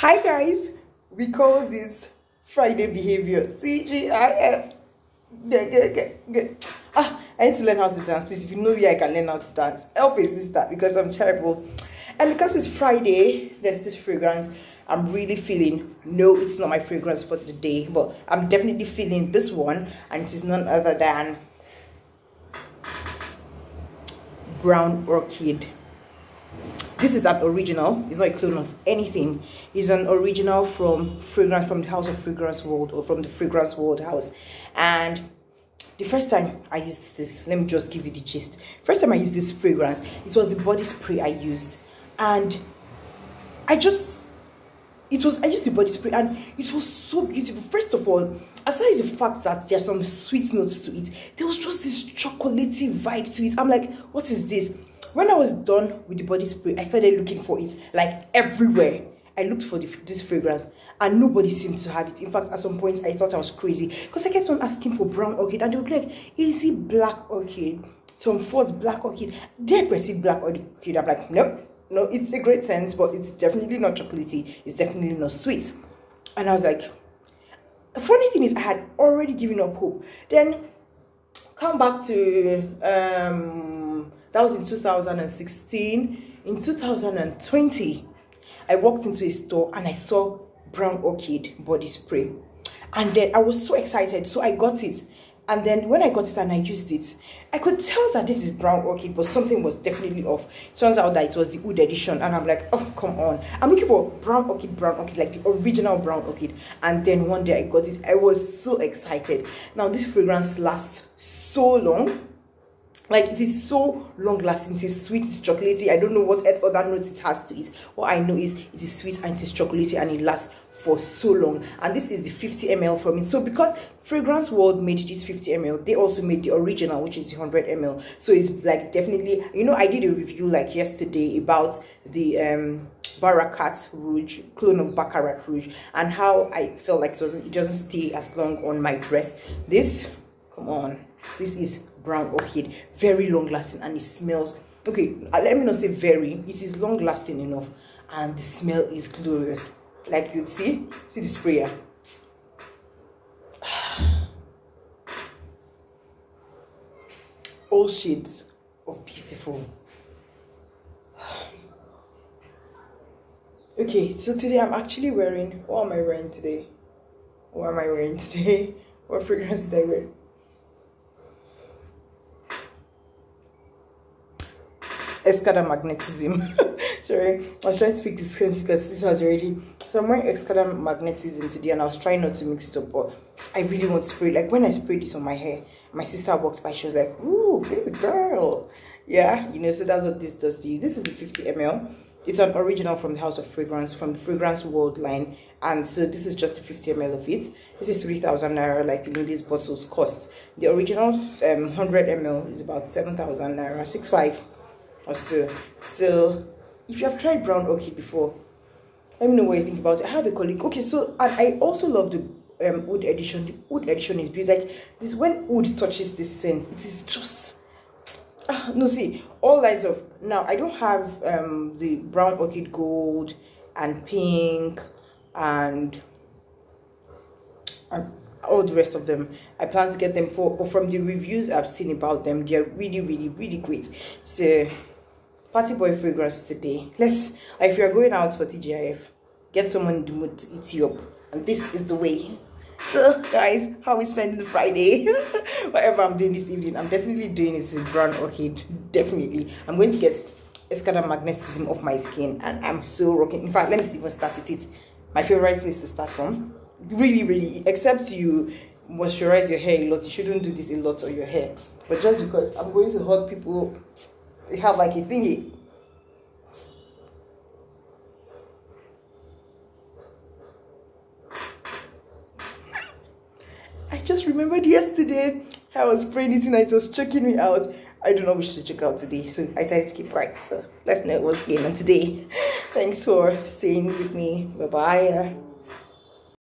Hi guys, we call this Friday behavior. Get. Ah, I need to learn how to dance. Please, if you know me, I can learn how to dance. Help a sister because I'm terrible. And because it's Friday, there's this fragrance I'm really feeling. No, it's not my fragrance for the day, but I'm definitely feeling this one, and it is none other than Brown Orchid this is an original. It's not a clone of anything. It's an original from fragrance from the house of fragrance world or from the fragrance world house. And the first time i used this let me just give you the gist. First time i used this fragrance it was the body spray i used. And i just it was i used the body spray and it was so beautiful. First of all aside the fact that there's some sweet notes to it there was just this chocolatey vibe to it. I'm like what is this when I was done with the body spray, I started looking for it like everywhere. I looked for the, this fragrance and nobody seemed to have it. In fact, at some point, I thought I was crazy because I kept on asking for brown orchid and they be like, is it black orchid? Tom Ford's black orchid. I perceive black orchid? I'm like, nope. No, it's a great sense, but it's definitely not chocolatey. It's definitely not sweet. And I was like, funny thing is, I had already given up hope. Then come back to um that was in 2016. In 2020, I walked into a store and I saw Brown Orchid body spray. And then I was so excited, so I got it. And then when I got it and I used it, I could tell that this is brown orchid, but something was definitely off. Turns out that it was the oud edition, and I'm like, oh come on! I'm looking for brown orchid, brown orchid, like the original brown orchid. And then one day I got it. I was so excited. Now this fragrance lasts so long like it is so long lasting it is sweet it's chocolatey. I don't know what other notes it has to it. What i know is it is sweet and it is chocolatey and it lasts for so long. And this is the 50 ml from it. So because fragrance world made this 50 ml they also made the original which is 100 ml so it's like definitely you know i did a review like yesterday about the um Barakkat rouge clone of baccarat rouge and how i felt like it doesn't it doesn't stay as long on my dress. This come on this is brown orchid very long lasting and it smells okay uh, let me not say very it is long lasting enough and the smell is glorious. Like you see see the sprayer? All shades of beautiful. Okay so today i'm actually wearing what am i wearing today? What am i wearing today? What fragrance did i wear Escada magnetism. Sorry, I was trying to speak this French because this was already. So I'm wearing Escada magnetism today and I was trying not to mix it up, but I really want to spray. Like when I sprayed this on my hair, my sister walks by, she was like, Ooh, baby girl. Yeah, you know, so that's what this does to you. This is the 50 ml. It's an original from the House of Fragrance, from the Fragrance World line. And so this is just 50 ml of it. This is 3,000 naira, like you these bottles cost. The original um, 100 ml is about 7,000 naira, 6,5 or so. So if you have tried brown orchid before, let me know what you think about it. I have a colleague. Okay, so I also love the um, oud edition. The oud edition is beautiful. Like this, when oud touches this scent, it is just. Uh, no, see, all lines of now. I don't have um the brown orchid gold and pink and and all the rest of them i plan to get them for but from the reviews i've seen about them they're really really really great so party boy fragrance today. Let's if you're going out for tgif get someone in the mood to eat you up. And this is the way. So guys how we spending the friday. Whatever i'm doing this evening i'm definitely doing this with brown orchid definitely. I'm going to get escada magnetism off my skin and i'm so rocking. In fact let me even start with it my favorite place to start from. Really really except you moisturize your hair a lot. You shouldn't do this a lot on your hair. But just because i'm going to hug people you have like a thingy. I just remembered yesterday I was praying this and it was checking me out. I don't know which to check out today, so I decided to keep quiet. So let's know what's going on today. Thanks for staying with me. Bye bye.